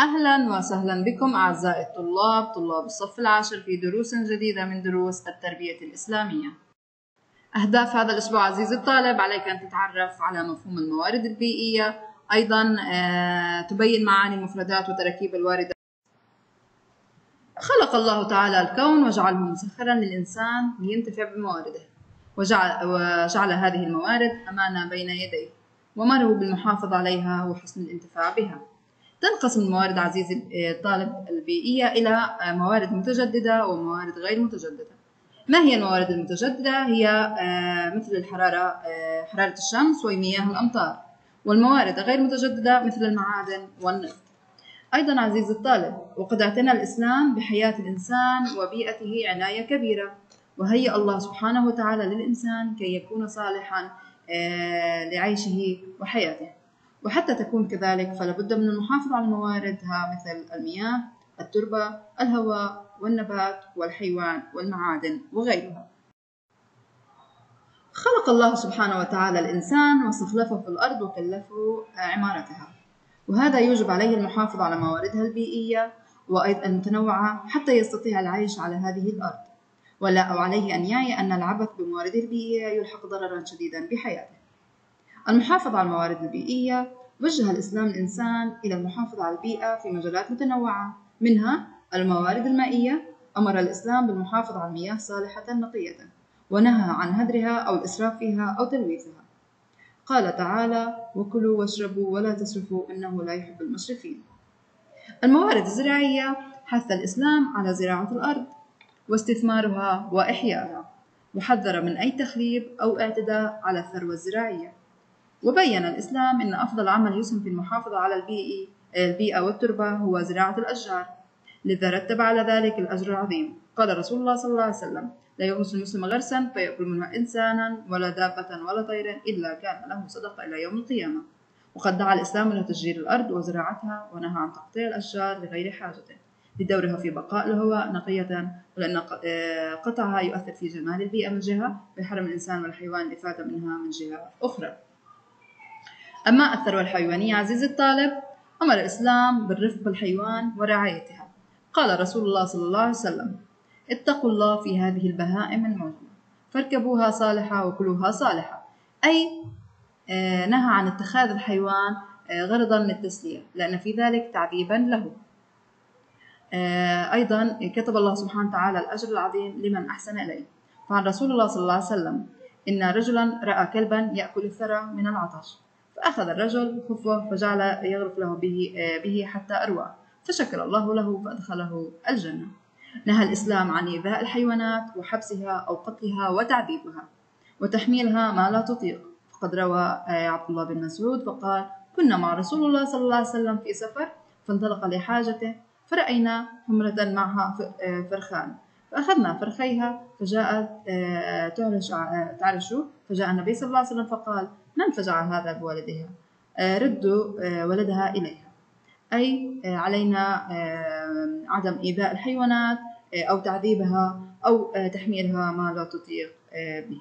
أهلا وسهلا بكم أعزائي الطلاب طلاب الصف العاشر في دروس جديدة من دروس التربية الإسلامية. أهداف هذا الأسبوع عزيزي الطالب عليك أن تتعرف على مفهوم الموارد البيئية. أيضا آه، تبين معاني المفردات وتركيب الواردة خلق الله تعالى الكون وجعله مسخرا للإنسان لينتفع بموارده. وجعل, وجعل هذه الموارد أمانة بين يديه ومره بالمحافظة عليها وحسن الانتفاع بها. تنقسم الموارد عزيزي الطالب البيئية إلى موارد متجددة وموارد غير متجددة. ما هي الموارد المتجددة؟ هي آه، مثل الحرارة آه، حرارة الشمس ومياه الأمطار. والموارد غير متجددة مثل المعادن والنفط. أيضا عزيزي الطالب وقد اعتنى الإسلام بحياة الإنسان وبيئته عناية كبيرة. وهيأ الله سبحانه وتعالى للإنسان كي يكون صالحا آه، لعيشه وحياته. وحتى تكون كذلك فلا بد من المحافظة على مواردها مثل المياه التربة الهواء والنبات والحيوان والمعادن وغيرها. خلق الله سبحانه وتعالى الإنسان واستخلفه في الأرض وكلفه عمارتها. وهذا يوجب عليه المحافظة على مواردها البيئية وأيضا المتنوعة حتى يستطيع العيش على هذه الأرض. ولا أو عليه أن يعي أن العبث بموارده البيئية يلحق ضررا شديدا بحياته. المحافظة على الموارد البيئية وجه الإسلام الإنسان إلى المحافظة على البيئة في مجالات متنوعة. منها الموارد المائية. أمر الإسلام بالمحافظة على المياه صالحة نقية ونهى عن هدرها أو الإسراف فيها أو تلويثها. قال تعالى وكلوا واشربوا ولا تسرفوا إنه لا يحب المسرفين. الموارد الزراعية حث الإسلام على زراعة الأرض واستثمارها وإحيائها وحذر من أي تخريب أو اعتداء على الثروة الزراعية. وبين الإسلام أن أفضل عمل يسهم في المحافظة على البيئة, والتربة هو زراعة الأشجار. لذا رتب على ذلك الأجر العظيم. قال رسول الله صلى الله عليه وسلم لا يغرس المسلم غرسا فيأكل منها إنسانا ولا دابة ولا طيرا إلا كان له صدقة إلى يوم القيامة. وقد دعا الإسلام إلى تشجير الأرض وزراعتها ونهى عن تقطيع الأشجار لغير حاجته. لدورها في بقاء الهواء نقية ولأن قطعها يؤثر في جمال البيئة من جهة ويحرم الإنسان والحيوان الإفادة منها من جهة أخرى. أما الثروة الحيوانية عزيزي الطالب أمر الإسلام بالرفق بالحيوان ورعايتها. قال رسول الله صلى الله عليه وسلم اتقوا الله في هذه البهائم الموجودة فاركبوها صالحة وكلوها صالحة. أي آه، نهى عن اتخاذ الحيوان آه، غرضا للتسلية لأن في ذلك تعذيبا له. آه، أيضا كتب الله سبحانه وتعالى الأجر العظيم لمن أحسن إليه. فعن رسول الله صلى الله عليه وسلم إن رجلا رأى كلبا يأكل الثرى من العطش. فأخذ الرجل خفه فجعل يغرف له به, به حتى أروى. فشكر الله له فأدخله الجنة. نهى الإسلام عن إيذاء الحيوانات وحبسها أو قتلها وتعذيبها وتحميلها ما لا تطيق. فقد روى عبد الله بن مسعود فقال كنا مع رسول الله صلى الله عليه وسلم في سفر فانطلق لحاجته فرأينا حمرة معها فرخان. فأخذنا فرخيها فجاءت آه، تعرش آه، تعرش. فجاء النبي صلى الله عليه وسلم فقال من فجع هذا بولدها آه، ردوا ولدها إليها. أي علينا عدم إيذاء الحيوانات أو تعذيبها أو تحميلها ما لا تطيق به.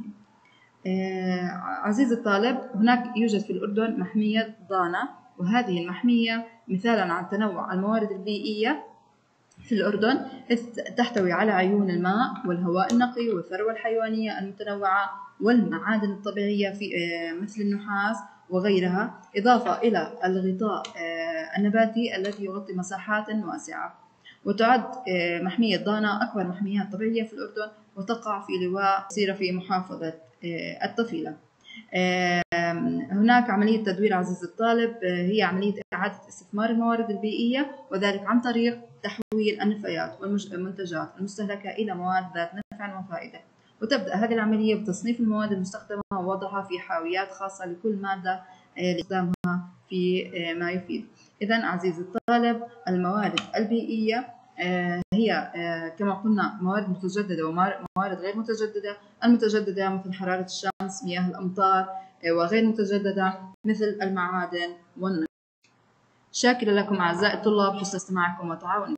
عزيزي الطالب هناك يوجد في الأردن محمية ضانا وهذه المحمية مثالا عن تنوع الموارد البيئية في الأردن تحتوي على عيون الماء والهواء النقي والثروة الحيوانية المتنوعة والمعادن الطبيعية في آه، مثل النحاس وغيرها إضافة إلى الغطاء آه، النباتي الذي يغطي مساحات واسعة. وتعد آه، محمية ضانا أكبر محميات طبيعية في الأردن وتقع في لواء سيرة في محافظة الطفيلة. هناك عملية تدوير عزيز الطالب هي عملية إعادة استثمار الموارد البيئية وذلك عن طريق تحويل النفايات والمنتجات المستهلكة إلى مواد ذات نفع وفائدة. وتبدأ هذه العملية بتصنيف المواد المستخدمة ووضعها في حاويات خاصة لكل مادة آه، لاستخدامها في آه، ما يفيد. إذا عزيزي الطالب الموارد البيئية آه، هي كما قلنا موارد متجددة وموارد غير متجددة. المتجددة مثل حرارة الشمس مياه الأمطار وغير متجددة مثل المعادن والنفط شاكرا لكم أعزائي الطلاب حسن استماعكم وتعاونكم